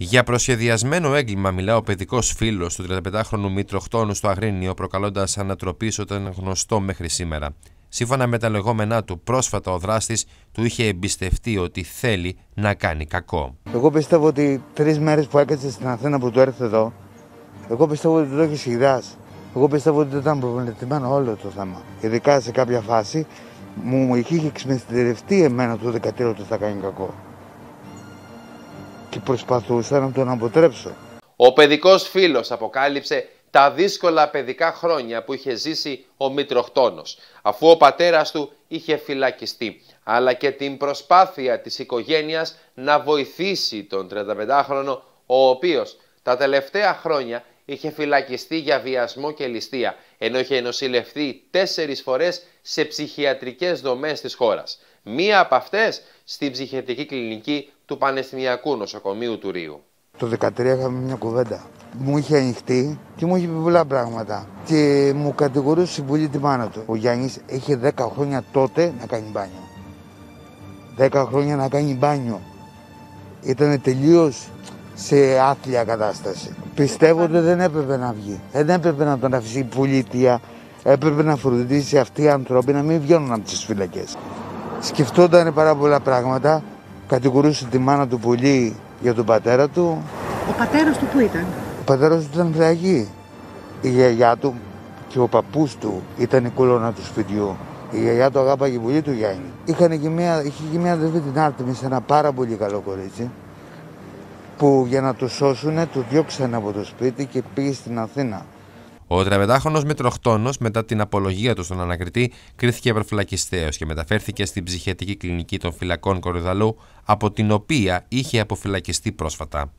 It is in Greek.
Για προσχεδιασμένο έγκλημα μιλά ο παιδικός φίλος του 35χρονου Μητροχτώνου στο Αγρίνιο, προκαλώντας ανατροπή όταν γνωστό μέχρι σήμερα. Σύμφωνα με τα λεγόμενά του, πρόσφατα ο δράστης του είχε εμπιστευτεί ότι θέλει να κάνει κακό. Εγώ πιστεύω ότι τρεις μέρες που έκατσε στην Αθήνα που του έρθει εδώ, εγώ πιστεύω ότι το έχει σχεδιάσει. Εγώ πιστεύω ότι ήταν προβληματισμένο όλο το θέμα. Ειδικά σε κάποια φάση μου είχε εξμεστερευτεί εμένα το δικατήριο ότι θα κάνει κακό. Και προσπαθούσα να τον αποτρέψω. Ο παιδικός φίλος αποκάλυψε τα δύσκολα παιδικά χρόνια που είχε ζήσει ο Μητροχτώνος, αφού ο πατέρας του είχε φυλακιστεί, αλλά και την προσπάθεια της οικογένειας να βοηθήσει τον 35χρονο, ο οποίος τα τελευταία χρόνια είχε φυλακιστεί για βιασμό και ληστεία, ενώ είχε νοσηλευτεί τέσσερις φορές σε ψυχιατρικές δομές της χώρας. Μία από αυτές στην ψυχιατρική κλινική του Πανεπιστημιακού Νοσοκομείου του Ρίου. Το 2013 είχαμε μια κουβέντα. Μου είχε ανοιχτεί και μου είχε πει πολλά πράγματα. Και μου κατηγορούσε πολύ τη μάνα του. Ο Γιάννης είχε 10 χρόνια τότε να κάνει μπάνιο. 10 χρόνια να κάνει μπάνιο. Ήταν τελείως σε άθλια κατάσταση. Πιστεύω ότι δεν έπρεπε να βγει. Δεν έπρεπε να τον αφήσει η πολιτεία. Έπρεπε να φροντίσει αυτοί οι άνθρωποι να μην βγαίνουν από τις φυλακές. Σκεφτόταν πάρα πολλά πράγματα. Κατηγορούσε τη μάνα του πολύ για τον πατέρα του. Ο πατέρας του που ήταν; Ο πατέρας του ήταν φυλακή. Η γιαγιά του και ο παππούς του ήταν η κουλώνα του σπιτιού. Η γιαγιά του αγάπαγε πολύ του Γιάννη. Είχαν και μια, είχε και μια αδερφή την Άρτεμι σε ένα πάρα πολύ καλό κορίτσι που για να το σώσουν του διώξαν από το σπίτι και πήγε στην Αθήνα. Ο 35χρονο Μητροχτόνο, μετά την απολογία του στον ανακριτή, κρίθηκε προφυλακιστέος και μεταφέρθηκε στην ψυχιατρική κλινική των φυλακών Κορυδαλού, από την οποία είχε αποφυλακιστεί πρόσφατα.